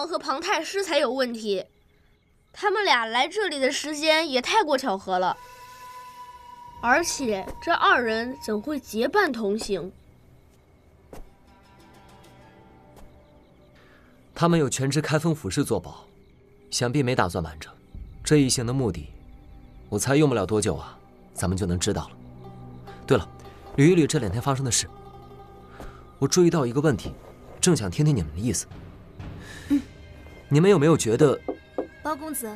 贤王和庞太师才有问题，他们俩来这里的时间也太过巧合了。而且这二人怎会结伴同行？他们有全职开封府事作保，想必没打算瞒着。这一行的目的，我猜用不了多久啊，咱们就能知道了。对了，捋一捋这两天发生的事。我注意到一个问题，正想听听你们的意思。嗯，你们有没有觉得，包公子，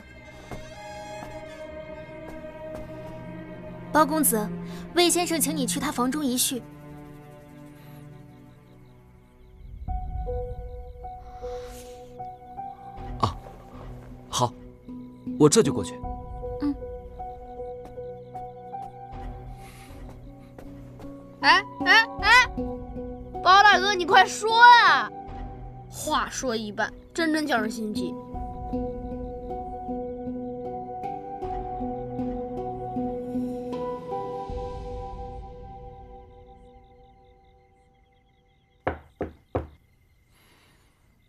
包公子，魏先生请你去他房中一叙。啊，好，我这就过去。嗯。哎哎哎！包大哥，你快说呀！话说一半，真真叫人心急。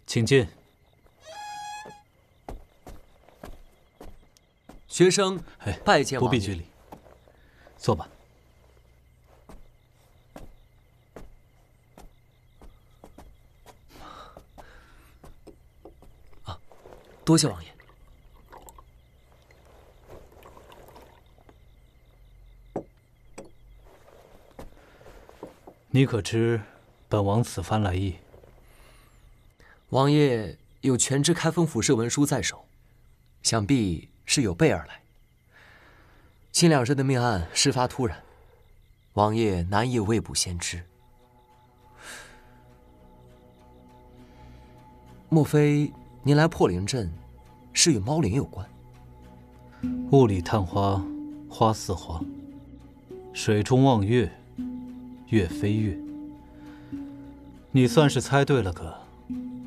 请进。学生拜见不必拘礼，坐吧。多谢王爷。你可知本王此番来意？王爷有全知开封府事文书在手，想必是有备而来。亲两日的命案事发突然，王爷难以未卜先知。莫非？您来破灵阵，是与猫灵有关。雾里探花，花似花；水中望月，月非月。你算是猜对了个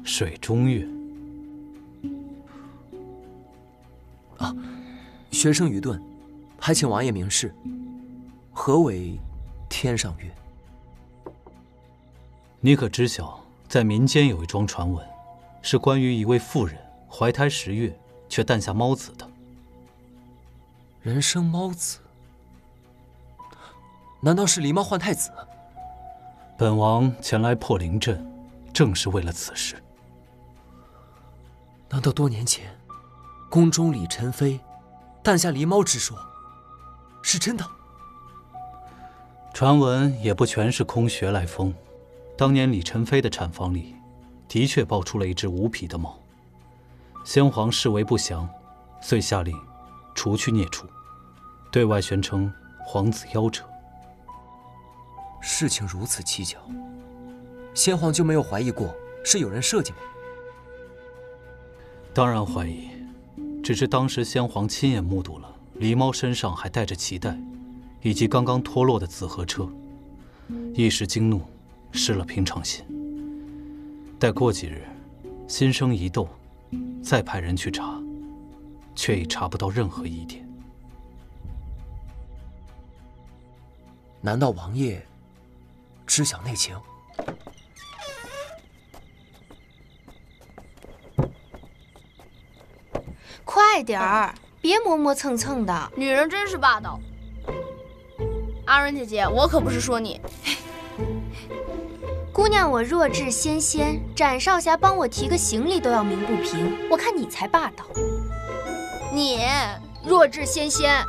水中月。啊，学生愚钝，还请王爷明示，何为天上月？你可知晓，在民间有一桩传闻？是关于一位妇人怀胎十月却诞下猫子的。人生猫子？难道是狸猫换太子？本王前来破灵阵，正是为了此事。难道多年前，宫中李宸妃诞下狸猫之说是真的？传闻也不全是空穴来风。当年李宸妃的产房里。的确抱出了一只无匹的猫，先皇视为不祥，遂下令除去孽畜，对外宣称皇子夭折。事情如此蹊跷，先皇就没有怀疑过是有人设计吗？当然怀疑，只是当时先皇亲眼目睹了狸猫身上还带着脐带，以及刚刚脱落的紫河车，一时惊怒，失了平常心。待过几日，心生疑窦，再派人去查，却已查不到任何疑点。难道王爷知晓内情？快点儿，别磨磨蹭蹭的。女人真是霸道。阿润姐姐，我可不是说你。姑娘，我弱智纤纤，展少侠帮我提个行李都要鸣不平，我看你才霸道。你弱智纤纤，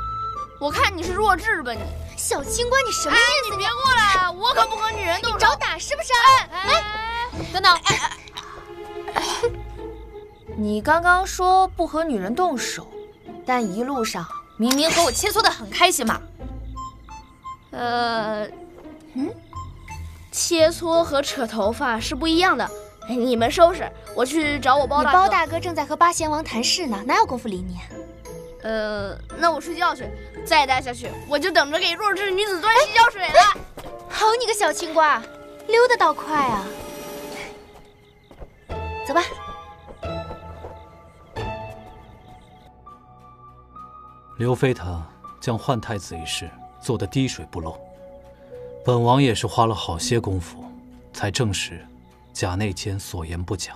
我看你是弱智吧你。小清官，你什么意思？你别过来，我可不和女人动手。你找打是不是？哎，等等，哎你刚刚说不和女人动手，但一路上明明和我切磋的很开心嘛。呃，嗯。切磋和扯头发是不一样的，你们收拾，我去找我包大哥。你包大哥正在和八贤王谈事呢，哪有功夫理你？呃，那我睡觉去，再待下去我就等着给弱智女子端洗脚水了。好你个小青瓜，溜得倒快啊！走吧。刘飞他将换太子一事做得滴水不漏。本王也是花了好些功夫，才证实贾内奸所言不假。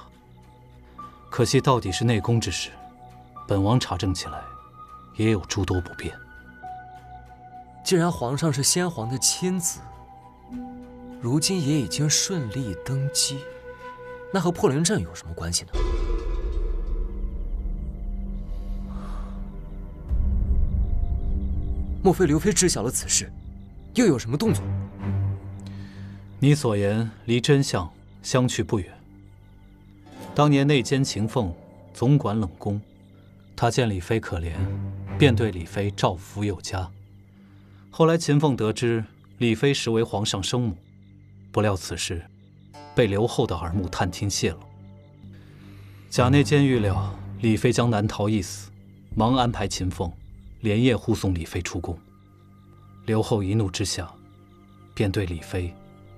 可惜到底是内宫之事，本王查证起来也有诸多不便。既然皇上是先皇的亲子，如今也已经顺利登基，那和破灵阵有什么关系呢？莫非刘妃知晓了此事，又有什么动作？你所言离真相相去不远。当年内奸秦凤总管冷宫，他见李妃可怜，便对李妃照拂有加。后来秦凤得知李妃实为皇上生母，不料此事被刘后的耳目探听泄露。贾内监预料李妃将难逃一死，忙安排秦凤连夜护送李妃出宫。刘后一怒之下，便对李妃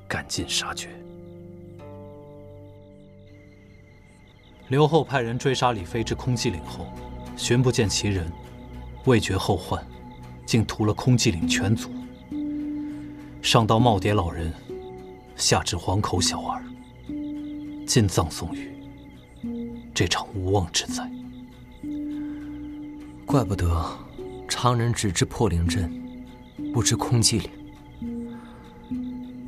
赶尽杀绝。刘后派人追杀李妃至空寂岭后，寻不见其人，未觉后患。竟屠了空寂岭全族，上到耄耋老人，下至黄口小儿，尽葬送于这场无妄之灾。怪不得常人只知破灵阵，不知空寂岭。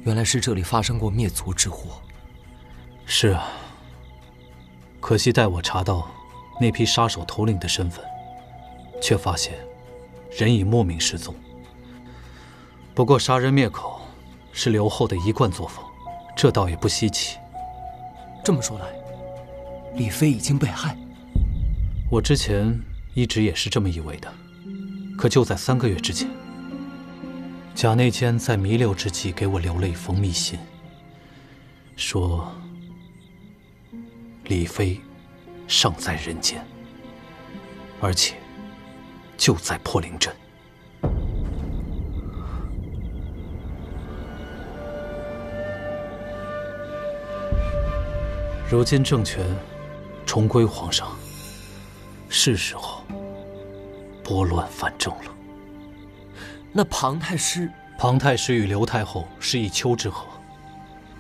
原来是这里发生过灭族之祸。是啊，可惜待我查到那批杀手头领的身份，却发现。人已莫名失踪。不过杀人灭口是刘后的一贯作风，这倒也不稀奇。这么说来，李妃已经被害。我之前一直也是这么以为的。可就在三个月之前，贾内监在弥留之际给我留了一封密信，说李妃尚在人间，而且。就在破灵阵。如今政权重归皇上，是时候拨乱反正了。那庞太师，庞太师与刘太后是一丘之貉，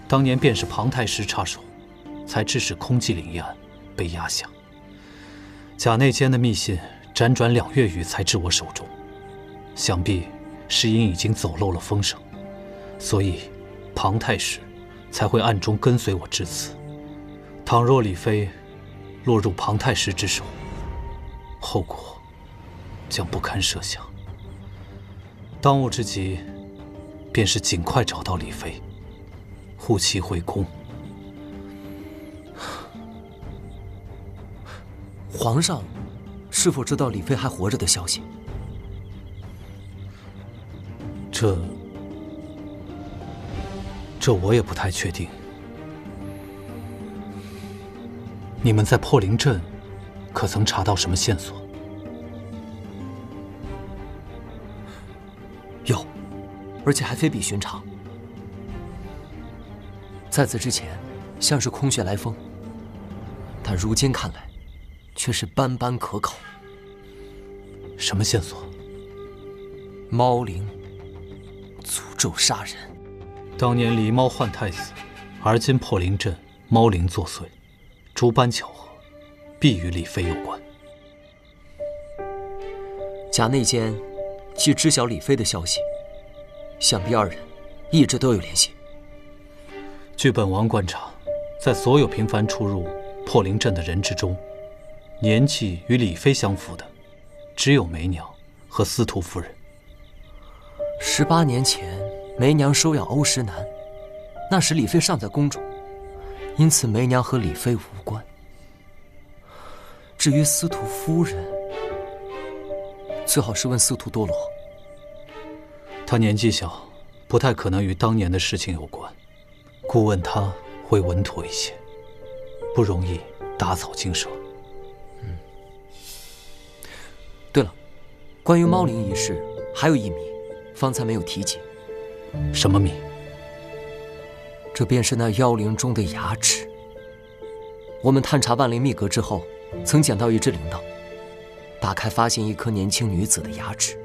当年便是庞太师插手，才致使空寂岭一案被压下。贾内监的密信。辗转两月余才至我手中，想必是因已经走漏了风声，所以庞太师才会暗中跟随我至此。倘若李妃落入庞太师之手，后果将不堪设想。当务之急便是尽快找到李妃，护其回宫。皇上。是否知道李妃还活着的消息？这，这我也不太确定。你们在破灵镇，可曾查到什么线索？而且还非比寻常。在此之前，像是空穴来风，但如今看来，却是斑斑可考。什么线索？猫灵诅咒杀人。当年狸猫换太子，而今破灵阵猫灵作祟，诸般巧合，必与李妃有关。贾内监既知晓李妃的消息，想必二人一直都有联系。据本王观察，在所有频繁出入破灵阵的人之中，年纪与李妃相符的。只有梅娘和司徒夫人。十八年前，梅娘收养欧石南，那时李妃尚在宫中，因此梅娘和李妃无关。至于司徒夫人，最好是问司徒多罗。他年纪小，不太可能与当年的事情有关，故问他会稳妥一些，不容易打草惊蛇。嗯。对了关于猫灵一事，还有一谜，方才没有提及。什么谜？这便是那妖灵中的牙齿。我们探查万灵秘阁之后，曾捡到一只铃铛，打开发现一颗年轻女子的牙齿。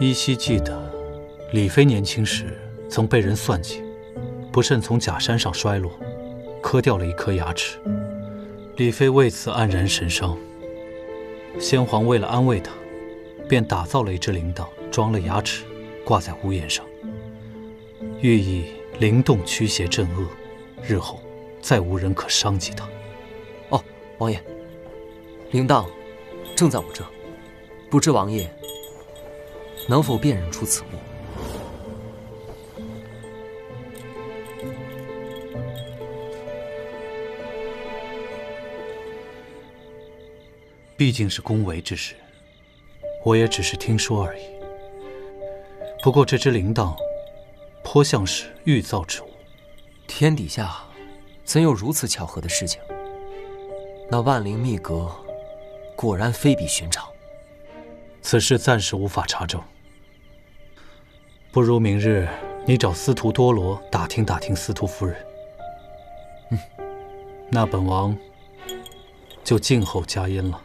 依稀记得，李妃年轻时曾被人算计，不慎从假山上摔落，磕掉了一颗牙齿。李妃为此黯然神伤。先皇为了安慰她，便打造了一只铃铛，装了牙齿，挂在屋檐上，寓意灵动驱邪镇恶，日后再无人可伤及她。哦，王爷，铃铛正在我这，不知王爷能否辨认出此物？毕竟是宫闱之事，我也只是听说而已。不过这只铃铛，颇像是玉造之物。天底下怎有如此巧合的事情？那万灵秘阁果然非比寻常。此事暂时无法查证，不如明日你找司徒多罗打听打听司徒夫人。嗯，那本王就静候佳音了。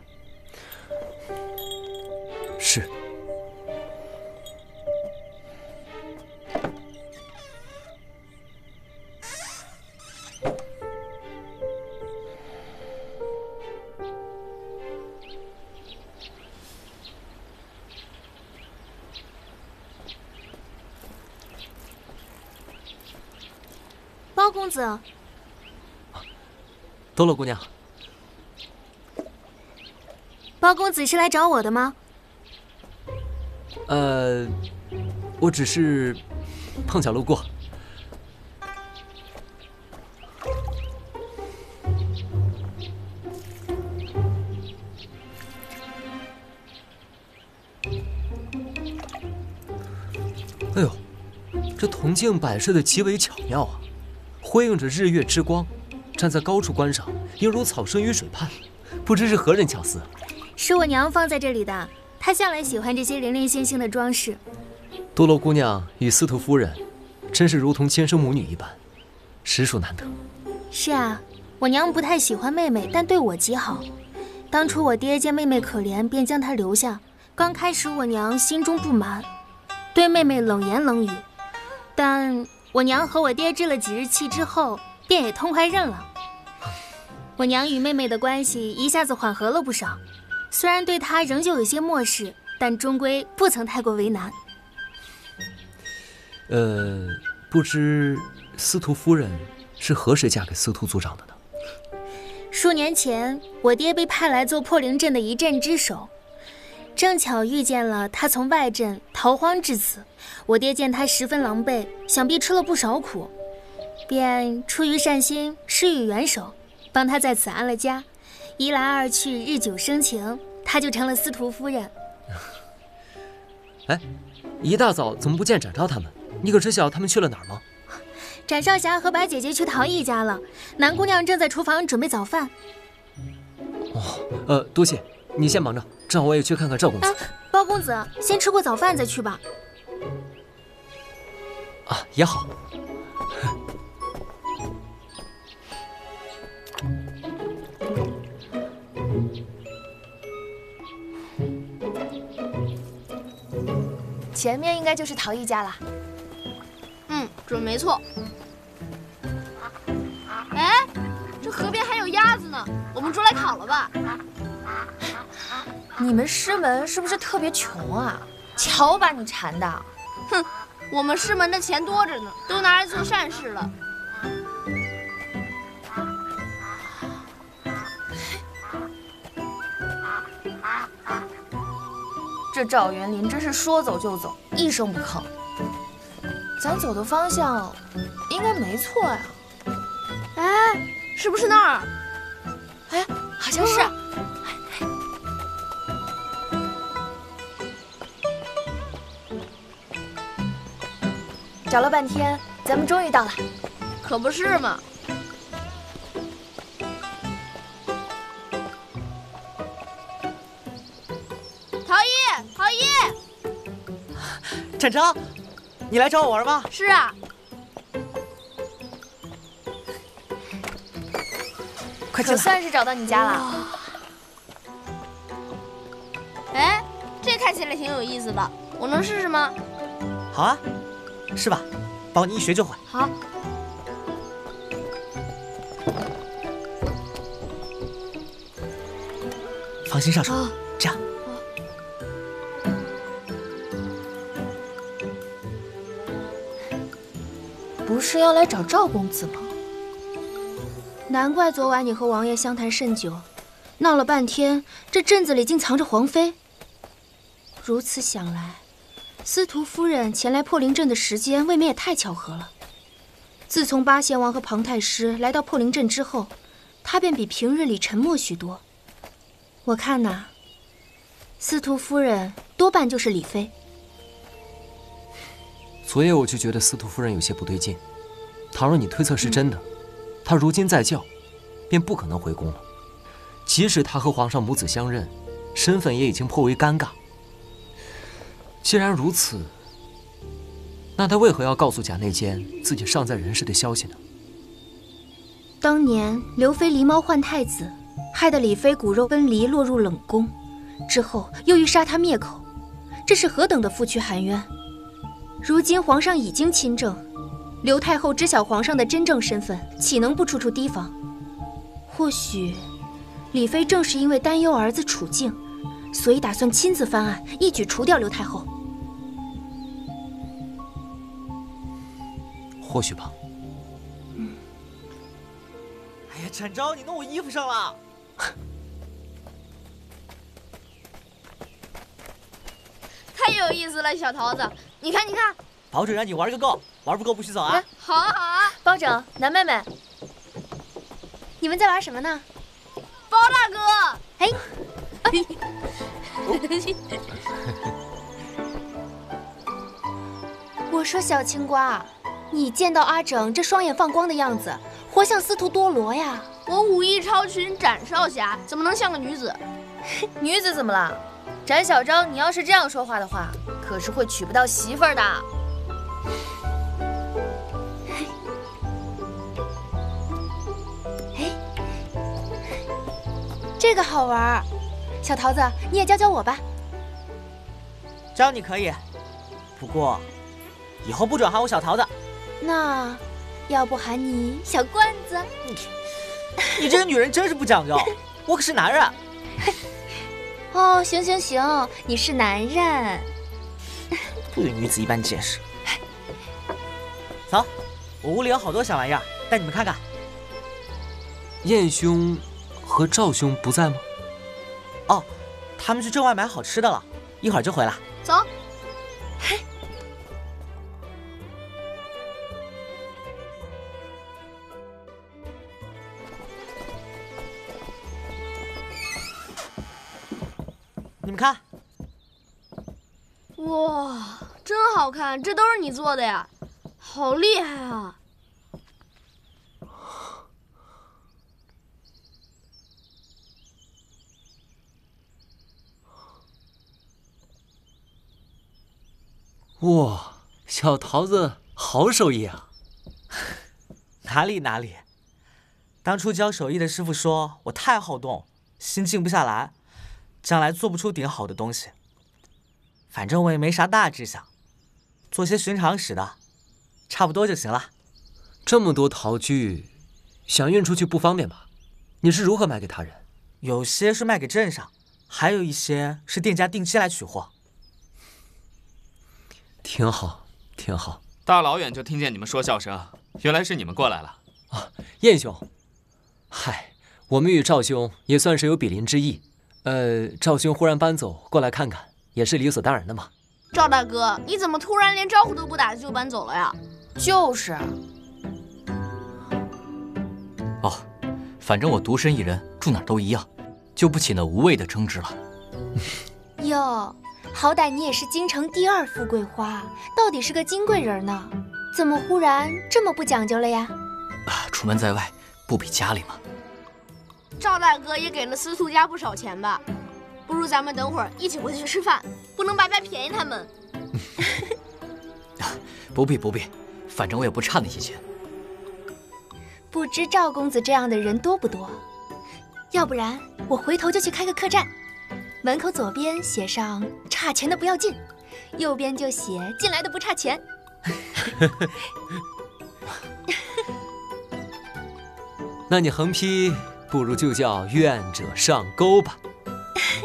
子，多罗姑娘，包公子是来找我的吗？呃，我只是碰巧路过。哎呦，这铜镜摆设的极为巧妙啊，辉映着日月之光，站在高处观赏，犹如草生于水畔，不知是何人巧思。是我娘放在这里的。她向来喜欢这些零零星星的装饰。多罗姑娘与司徒夫人，真是如同亲生母女一般，实属难得。是啊，我娘不太喜欢妹妹，但对我极好。当初我爹见妹妹可怜，便将她留下。刚开始我娘心中不满，对妹妹冷言冷语，但我娘和我爹置了几日气之后，便也痛快认了。我娘与妹妹的关系一下子缓和了不少。虽然对她仍旧有些漠视，但终归不曾太过为难。呃，不知司徒夫人是何时嫁给司徒族长的呢？数年前，我爹被派来做破灵阵的一阵之首，正巧遇见了他从外镇逃荒至此。我爹见他十分狼狈，想必吃了不少苦，便出于善心，施予援手，帮他在此安了家。一来二去，日久生情，她就成了司徒夫人。哎，一大早怎么不见展昭他们？你可知晓他们去了哪儿吗？展少侠和白姐姐去陶艺家了，南姑娘正在厨房准备早饭。哦，呃，多谢，你先忙着，正好我也去看看赵公子。包公子，先吃过早饭再去吧。啊，也好。前面应该就是陶艺家了。嗯，准没错。哎，这河边还有鸭子呢，我们捉来烤了吧。你们师门是不是特别穷啊？瞧把你馋的！哼，我们师门的钱多着呢，都拿来做善事了。这赵元林真是说走就走，一声不吭。咱走的方向应该没错呀。哎，是不是那儿？哎，好像是。找了半天，咱们终于到了。可不是嘛。展昭，你来找我玩吗？是啊，快进来。可算是找到你家了。哎，这看起来挺有意思的，我能试试吗？好啊，是吧？保你一学就会。好。放心上手这样。不是要来找赵公子吗？难怪昨晚你和王爷相谈甚久闹了半天这镇子里竟藏着皇妃。如此想来司徒夫人前来破灵镇的时间未免也太巧合了。自从八贤王和庞太师来到破灵镇之后，她便比平日里沉默许多。我看呐，司徒夫人多半就是李妃。昨夜我就觉得司徒夫人有些不对劲。倘若你推测是真的，她如今在教，便不可能回宫了。即使她和皇上母子相认，身份也已经颇为尴尬。既然如此，那他为何要告诉贾内监自己尚在人世的消息呢？当年刘妃狸猫换太子，害得李妃骨肉分离，落入冷宫，之后又欲杀她灭口，这是何等的负屈含冤！如今皇上已经亲政，刘太后知晓皇上的真正身份，岂能不处处提防？或许，李妃正是因为担忧儿子处境，所以打算亲自翻案，一举除掉刘太后。或许吧。哎呀，展昭，你弄我衣服上了！太有意思了，小桃子，你看，你看，保准让你玩个够，玩不够不许走啊！好啊，好。啊，包拯、南妹妹，你们在玩什么呢？包大哥，哎，我说小青瓜，你见到阿整这双眼放光的样子，活像司徒多罗呀！我武艺超群，斩少侠，怎么能像个女子？女子怎么了？展小昭，你要是这样说话的话，可是会娶不到媳妇儿的。这个好玩儿，小桃子，你也教教我吧。教你可以，不过以后不准喊我小桃子。那要不喊你小罐子？你这个女人真是不讲究，我可是男人。哦，行行行，你是男人。不与女子一般见识。走，我屋里有好多小玩意儿，带你们看看。燕兄和赵兄不在吗？哦，他们去镇外买好吃的了，一会儿就回来。走，看，哇，真好看，这都是你做的呀，好厉害啊！哇，小桃子好手艺啊！哪里哪里，当初教手艺的师傅说我太好动，心静不下来，将来做不出顶好的东西。反正我也没啥大志向，做些寻常使的，差不多就行了。这么多陶具，想运出去不方便吧？你是如何卖给他人？有些是卖给镇上，还有一些是店家定期来取货。挺好，挺好。大老远就听见你们说笑声，原来是你们过来了啊。燕兄，嗨，我们与赵兄也算是有比邻之意。呃，赵兄忽然搬走过来看看，也是理所当然的嘛。赵大哥，你怎么突然连招呼都不打就搬走了呀？就是，哦，反正我独身一人，住哪儿都一样，就不起那无谓的争执了。哟，好歹你也是京城第二富贵花，到底是个金贵人呢，怎么忽然这么不讲究了呀？啊，出门在外，不比家里吗？赵大哥也给了司徒家不少钱吧？不如咱们等会儿一起回去吃饭，不能白白便宜他们。不必不必，反正我也不差那些钱。不知赵公子这样的人多不多？要不然我回头就去开个客栈，门口左边写上“差钱的不要进”，右边就写“进来的不差钱 ”。那你横批不如就叫“愿者上钩”吧。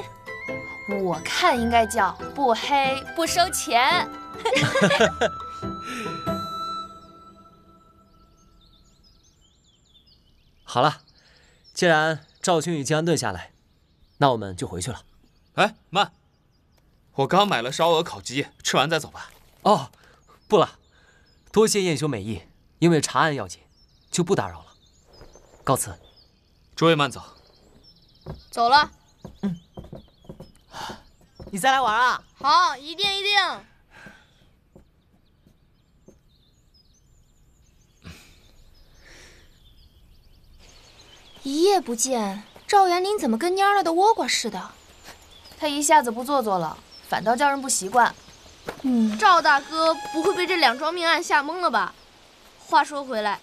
我看应该叫不黑不收钱。好了，既然赵兄已经安顿下来，那我们就回去了。哎，慢！我刚买了烧鹅、烤鸡，吃完再走吧。哦，不了，多谢燕兄美意，因为查案要紧，就不打扰了。告辞。诸位慢走。走了。嗯。你再来玩啊？好，一定一定。一夜不见，赵元林怎么跟蔫了的倭瓜似的？他一下子不做作了，反倒叫人不习惯。嗯，赵大哥不会被这两桩命案吓懵了吧？话说回来，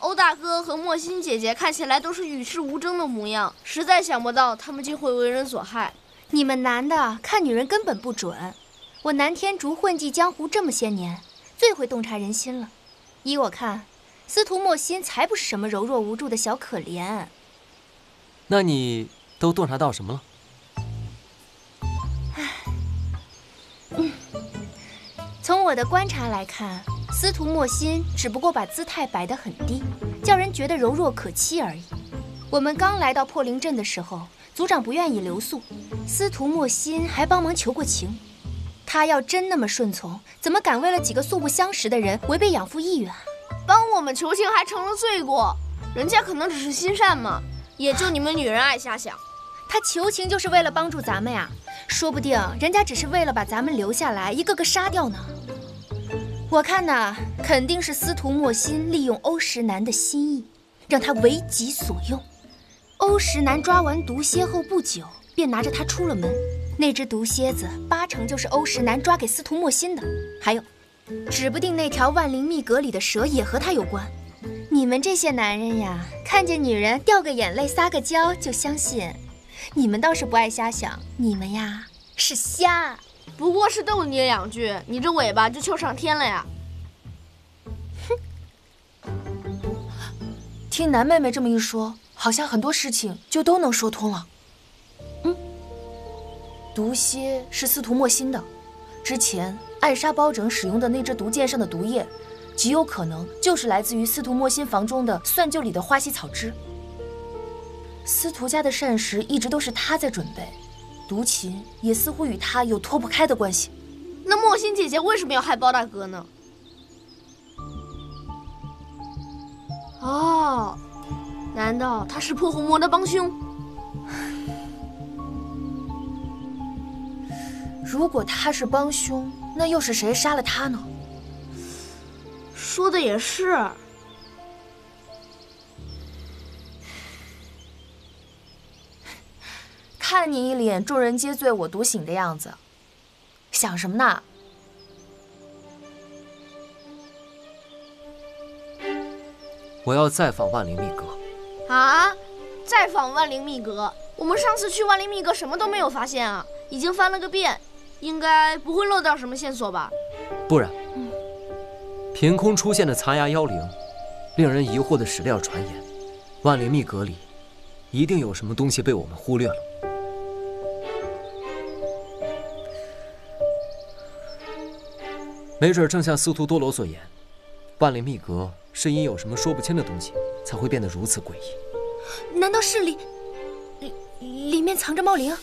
欧大哥和莫欣姐姐看起来都是与世无争的模样，实在想不到他们竟会为人所害。你们男的看女人根本不准，我南天竺混迹江湖这么些年，最会洞察人心了。依我看，司徒莫心才不是什么柔弱无助的小可怜。那你都洞察到什么了？唉，嗯，从我的观察来看，司徒莫心只不过把姿态摆得很低，叫人觉得柔弱可欺而已。我们刚来到破灵镇的时候，族长不愿意留宿，司徒莫心还帮忙求过情。他要真那么顺从，怎么敢为了几个素不相识的人违背养父意愿？帮我们求情还成了罪过，人家可能只是心善嘛。也就你们女人爱瞎想，他求情就是为了帮助咱们呀，说不定人家只是为了把咱们留下来，一个个杀掉呢。我看呐，肯定是司徒莫心利用欧石南的心意，让他为己所用。欧石南抓完毒蝎后不久，便拿着他出了门。那只毒蝎子八成就是欧石南抓给司徒莫心的，还有，指不定那条万灵密阁里的蛇也和他有关。你们这些男人呀，看见女人掉个眼泪、撒个娇就相信，你们倒是不爱瞎想。你们呀是瞎，不过是逗你两句，你这尾巴就翘上天了呀！哼，听南妹妹这么一说，好像很多事情就都能说通了。嗯，毒蝎是司徒莫心的，之前艾莎包拯使用的那只毒箭上的毒液。极有可能就是来自于司徒莫心房中的蒜臼里的花溪草汁。司徒家的膳食一直都是他在准备，毒琴也似乎与他有脱不开的关系。那莫心姐姐为什么要害包大哥呢？哦，难道他是破红魔的帮凶？如果他是帮凶，那又是谁杀了他呢？说的也是，看你一脸众人皆醉我独醒的样子，想什么呢？我要再访万灵密阁。啊！再访万灵密阁？我们上次去万灵密阁什么都没有发现啊，已经翻了个遍，应该不会漏掉什么线索吧？不然。凭空出现的残牙妖灵，令人疑惑的史料传言，万灵密阁里一定有什么东西被我们忽略了。没准正像司徒多罗所言，万灵密阁是因有什么说不清的东西，才会变得如此诡异。难道是里里里面藏着茂灵？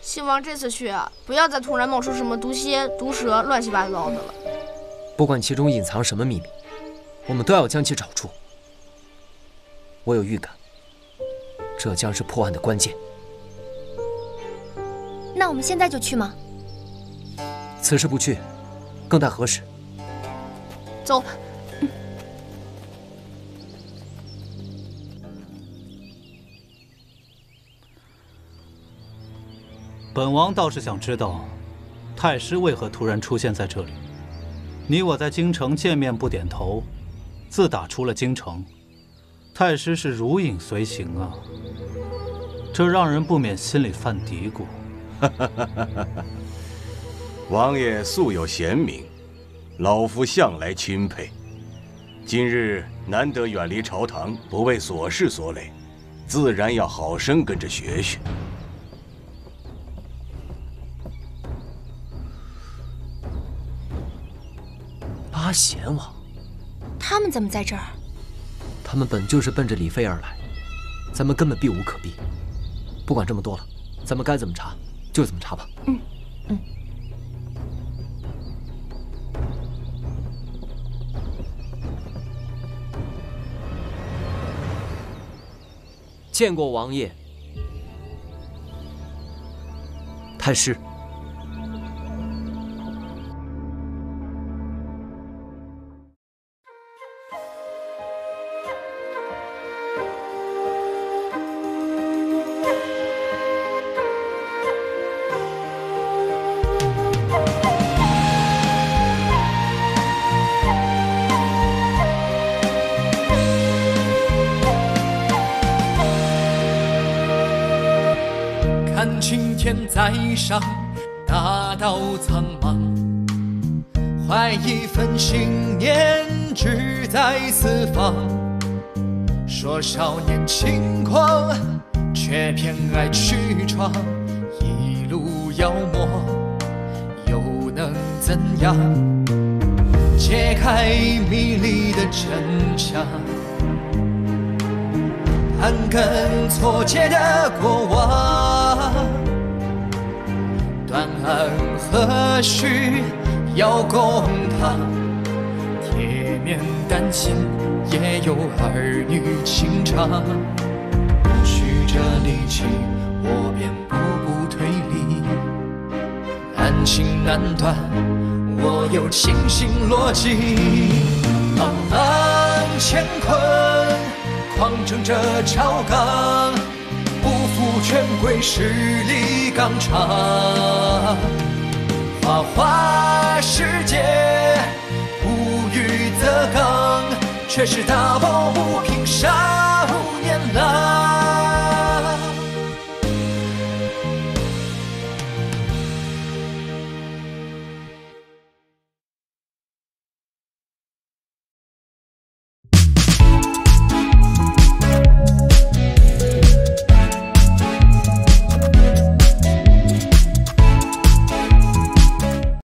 希望这次去啊，不要再突然冒出什么毒蝎、毒蛇，乱七八糟的了。不管其中隐藏什么秘密，我们都要将其找出。我有预感，这将是破案的关键。那我们现在就去吗？此时不去，更待何时？走。本王倒是想知道，太师为何突然出现在这里。你我在京城见面不点头，自打出了京城，太师是如影随形啊，这让人不免心里犯嘀咕。王爷素有贤名，老夫向来钦佩。今日难得远离朝堂，不为琐事所累，自然要好生跟着学学。八贤王，他们怎么在这儿？他们本就是奔着李妃而来，咱们根本避无可避。不管这么多了，咱们该怎么查就怎么查吧。嗯，嗯。见过王爷，太师。带上，大道苍茫，怀一份信念，志在四方。说少年轻狂，却偏爱去闯，一路妖魔，又能怎样？揭开迷离的真相。盘根错节的过往，断案何须要公堂？铁面丹心也有儿女情长。不需着力气，我便步步推理；案情难断，我有清醒逻辑。茫茫乾坤。狂争着朝纲，不负权贵势力刚强，花花世界无欲则刚，却是大抱不平少年郎。